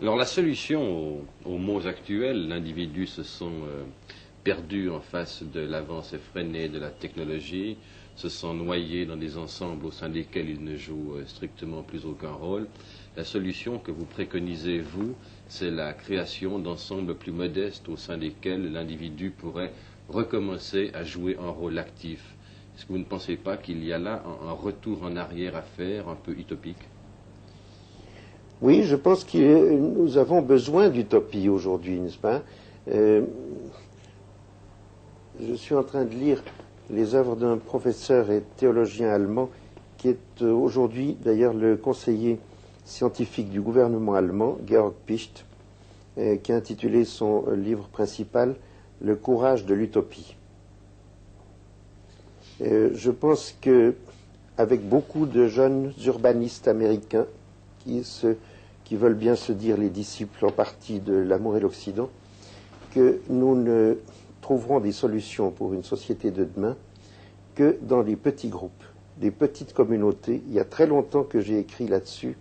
Alors la solution aux, maux actuels, l'individu se sont euh, perdus en face de l'avance effrénée de la technologie, se sont noyés dans des ensembles au sein desquels ils ne jouent euh, strictement plus aucun rôle. La solution que vous préconisez, vous, c'est la création d'ensembles plus modestes au sein desquels l'individu pourrait recommencer à jouer un rôle actif. Est-ce que vous ne pensez pas qu'il y a là un, retour en arrière à faire, un peu utopique? Oui, je pense que nous avons besoin d'utopie aujourd'hui, n'est-ce pas? Euh, Je suis en train de lire les œuvres d'un professeur et théologien allemand qui est euh, aujourd'hui d'ailleurs le conseiller scientifique du gouvernement allemand, Georg Picht, euh, qui a intitulé son livre principal Le courage de l'utopie. Euh, je pense que avec beaucoup de jeunes urbanistes américains qui, qui veulent bien se dire les disciples en partie de l'amour et l'Occident, que nous ne trouverons des solutions pour une société de demain que dans les petits groupes, des petites communautés. Il y a très longtemps que j'ai écrit là-dessus,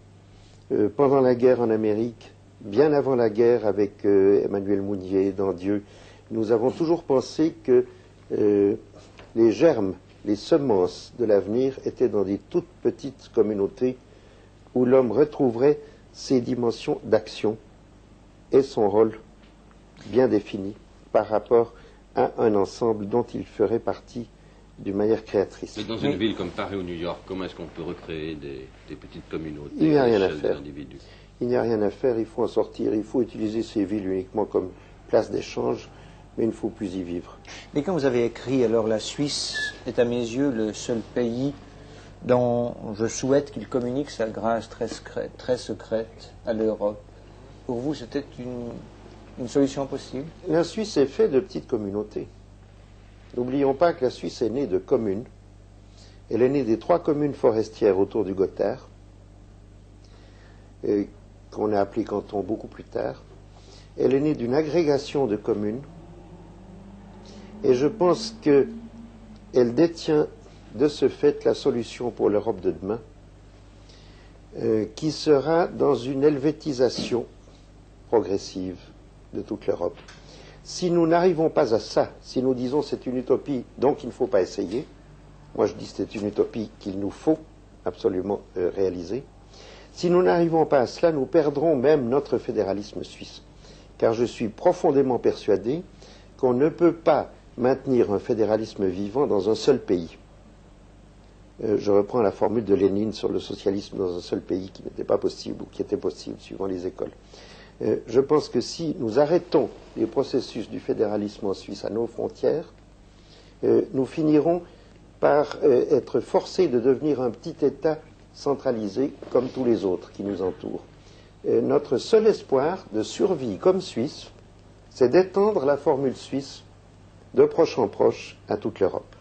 euh, pendant la guerre en Amérique, bien avant la guerre avec euh, Emmanuel Mounier dans Dieu, nous avons toujours pensé que les germes les semences de l'avenir étaient dans des toutes petites communautés où l'homme retrouverait ses dimensions d'action et son rôle bien défini par rapport à un ensemble dont il ferait partie d'une manière créatrice. Mais dans une ville comme Paris ou New York, comment est-ce qu'on peut recréer des, petites communautés Il n'y a rien à faire. Il n'y a rien à faire, il faut en sortir, il faut utiliser ces villes uniquement comme place d'échange mais il ne faut plus y vivre. Mais quand vous avez écrit, alors la Suisse est à mes yeux le seul pays dont je souhaite qu'il communique sa grâce très secrète, à l'Europe. Pour vous, c'était une, solution possible? La Suisse est faite de petites communautés. N'oublions pas que la Suisse est née de communes. Elle est née des trois communes forestières autour du Gotthard, qu'on a appelé canton beaucoup plus tard. Elle est née d'une agrégation de communes et je pense qu'elle détient de ce fait la solution pour l'Europe de demain, euh, qui sera dans une helvétisation progressive de toute l'Europe. Si nous n'arrivons pas à ça, si nous disons c'est une utopie, donc il ne faut pas essayer, moi je dis c'est une utopie qu'il nous faut absolument euh, réaliser, si nous n'arrivons pas à cela, nous perdrons même notre fédéralisme suisse. Car je suis profondément persuadé qu'on ne peut pas maintenir un fédéralisme vivant dans un seul pays. Euh, je reprends la formule de Lénine sur le socialisme dans un seul pays qui n'était pas possible ou qui était possible suivant les écoles. Euh, je pense que si nous arrêtons les processus du fédéralisme en Suisse à nos frontières, euh, nous finirons par être forcés de devenir un petit État centralisé comme tous les autres qui nous entourent. notre seul espoir de survie comme Suisse, c'est d'étendre la formule suisse de proche en proche à toute l'Europe.